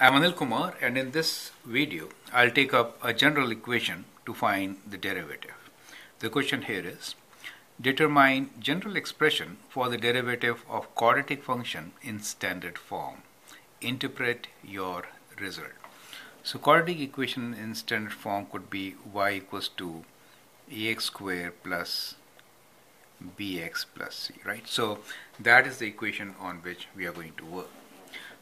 I'm Anil Kumar and in this video I'll take up a general equation to find the derivative. The question here is determine general expression for the derivative of quadratic function in standard form. Interpret your result. So quadratic equation in standard form could be y equals to ax square plus bx plus c, right? So that is the equation on which we are going to work.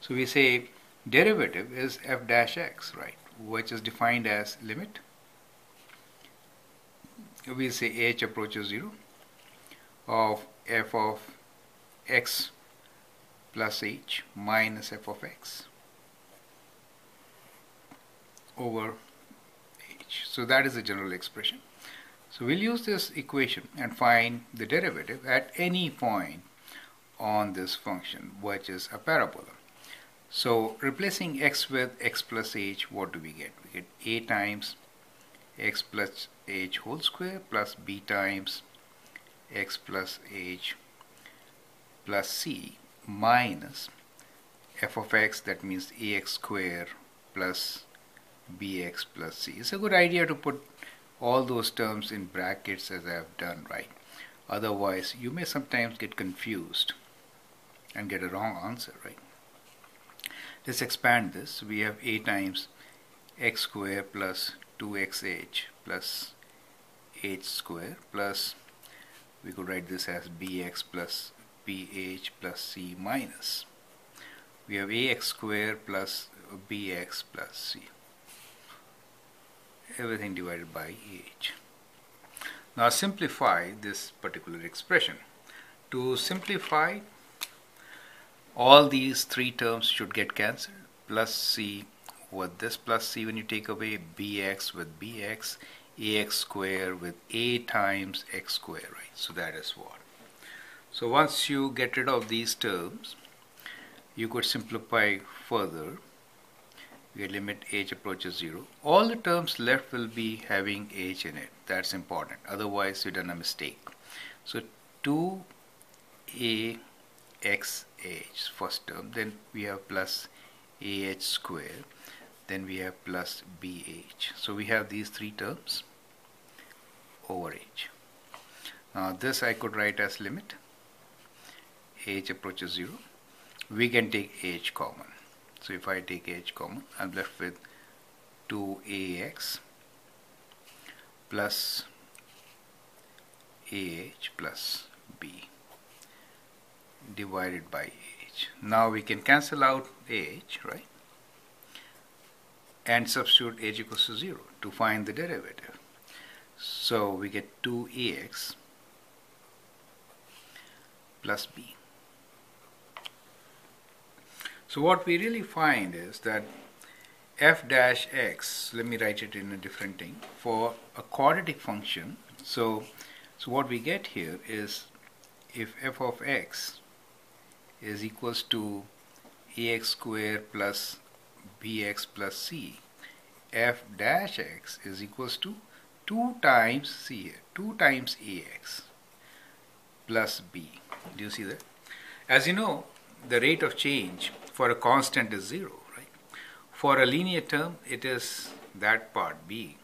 So we say derivative is f dash x, right, which is defined as limit. We say h approaches 0 of f of x plus h minus f of x over h. So that is the general expression. So we'll use this equation and find the derivative at any point on this function, which is a parabola. So replacing x with x plus h, what do we get? We get a times x plus h whole square plus b times x plus h plus c minus f of x, that means ax square plus bx plus c. It's a good idea to put all those terms in brackets as I have done, right? Otherwise, you may sometimes get confused and get a wrong answer, right? Let's expand this. We have a times x square plus 2xh plus h square plus we could write this as bx plus bh plus c minus. We have ax square plus bx plus c. Everything divided by h. Now simplify this particular expression. To simplify all these three terms should get cancelled. Plus c with this plus c when you take away bx with bx ax square with a times x square right? So that is what. So once you get rid of these terms you could simplify further. We limit h approaches 0 all the terms left will be having h in it. That's important. Otherwise you've done a mistake. So 2a x h. First term then we have plus ah square then we have plus bh so we have these three terms over h. Now this I could write as limit. H approaches 0 we can take h common. So if I take h common I'm left with 2ax plus ah plus b divided by h. Now we can cancel out h, right? And substitute h equals to 0 to find the derivative. So we get 2ax plus b. So what we really find is that f dash x, let me write it in a different thing, for a quadratic function, so, so what we get here is if f of x is equals to ax square plus bx plus c. F dash x is equals to 2 times c here 2 times ax plus b. Do you see that? As you know the rate of change for a constant is 0 right? For a linear term it is that part b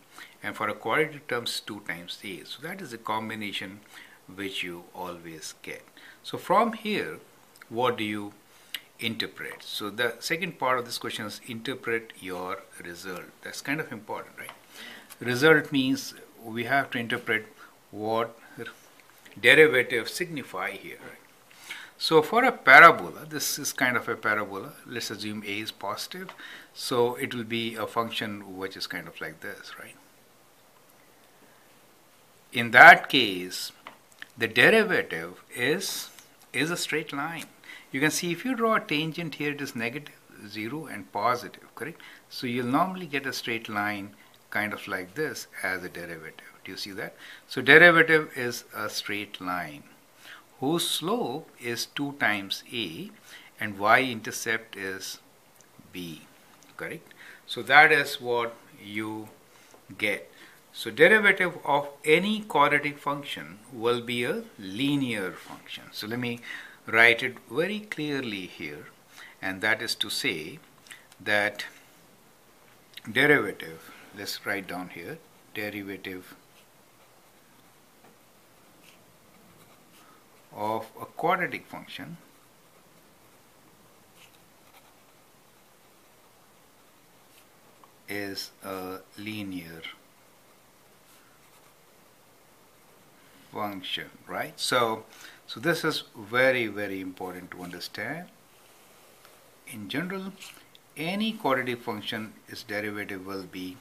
and for a quadratic terms 2 times a. So that is a combination which you always get. So from here what do you interpret? So the second part of this question is interpret your result. That's kind of important, right? Result means we have to interpret what derivative signify here. Right? So for a parabola, this is kind of a parabola. Let's assume a is positive. So it will be a function which is kind of like this, right? In that case, the derivative is is a straight line you can see if you draw a tangent here it is negative 0 and positive correct? So you'll normally get a straight line kind of like this as a derivative. Do you see that? So derivative is a straight line whose slope is 2 times a and y-intercept is b correct? So that is what you get. So derivative of any quadratic function will be a linear function. So let me write it very clearly here and that is to say that derivative, let's write down here, derivative of a quadratic function is a linear function right? So so this is very very important to understand. In general any quadratic function its derivative will be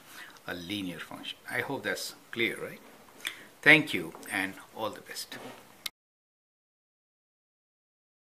a linear function. I hope that's clear right? Thank you and all the best